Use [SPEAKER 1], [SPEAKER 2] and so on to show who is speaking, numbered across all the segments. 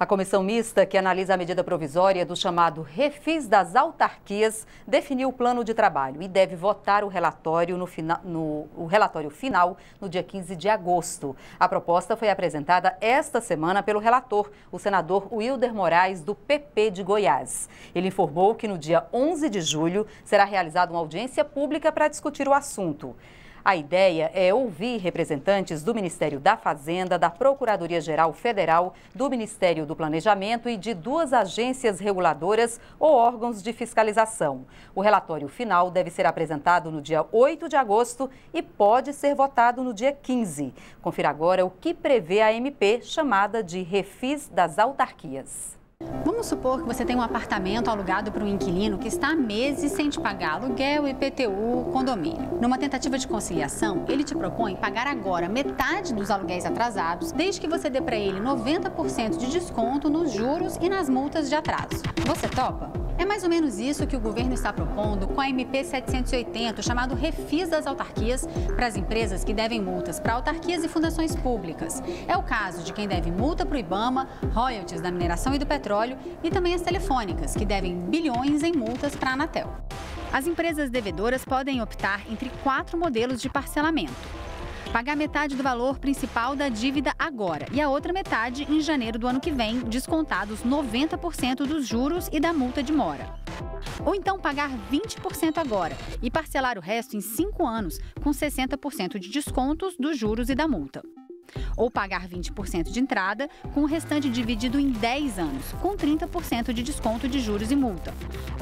[SPEAKER 1] A comissão mista que analisa a medida provisória do chamado Refis das Autarquias definiu o plano de trabalho e deve votar o relatório, no, no o relatório final no dia 15 de agosto. A proposta foi apresentada esta semana pelo relator, o senador Wilder Moraes, do PP de Goiás. Ele informou que no dia 11 de julho será realizada uma audiência pública para discutir o assunto. A ideia é ouvir representantes do Ministério da Fazenda, da Procuradoria-Geral Federal, do Ministério do Planejamento e de duas agências reguladoras ou órgãos de fiscalização. O relatório final deve ser apresentado no dia 8 de agosto e pode ser votado no dia 15. Confira agora o que prevê a MP, chamada de Refis das Autarquias.
[SPEAKER 2] Vamos supor que você tem um apartamento alugado para um inquilino que está há meses sem te pagar aluguel, IPTU, condomínio. Numa tentativa de conciliação, ele te propõe pagar agora metade dos aluguéis atrasados, desde que você dê para ele 90% de desconto nos juros e nas multas de atraso. Você topa? É mais ou menos isso que o governo está propondo com a MP 780, chamado Refis das Autarquias, para as empresas que devem multas para autarquias e fundações públicas. É o caso de quem deve multa para o IBAMA, royalties da mineração e do petróleo e também as telefônicas, que devem bilhões em multas para a Anatel. As empresas devedoras podem optar entre quatro modelos de parcelamento pagar metade do valor principal da dívida agora e a outra metade em janeiro do ano que vem, descontados 90% dos juros e da multa de mora. Ou então pagar 20% agora e parcelar o resto em 5 anos, com 60% de descontos dos juros e da multa ou pagar 20% de entrada, com o restante dividido em 10 anos, com 30% de desconto de juros e multa.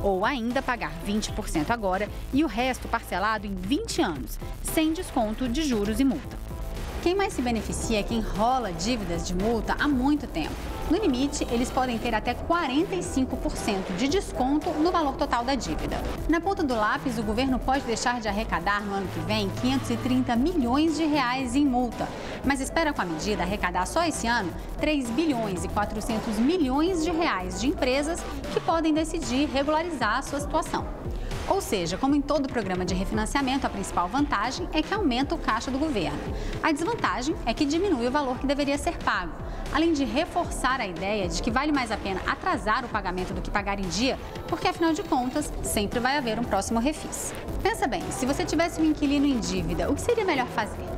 [SPEAKER 2] Ou ainda pagar 20% agora e o resto parcelado em 20 anos, sem desconto de juros e multa. Quem mais se beneficia é quem rola dívidas de multa há muito tempo. No limite, eles podem ter até 45% de desconto no valor total da dívida. Na ponta do lápis, o governo pode deixar de arrecadar no ano que vem 530 milhões de reais em multa, mas espera com a medida arrecadar só esse ano 3 bilhões e 400 milhões de reais de empresas que podem decidir regularizar a sua situação. Ou seja, como em todo programa de refinanciamento, a principal vantagem é que aumenta o caixa do governo. A desvantagem é que diminui o valor que deveria ser pago, além de reforçar a ideia de que vale mais a pena atrasar o pagamento do que pagar em dia, porque afinal de contas, sempre vai haver um próximo refis. Pensa bem, se você tivesse um inquilino em dívida, o que seria melhor fazer?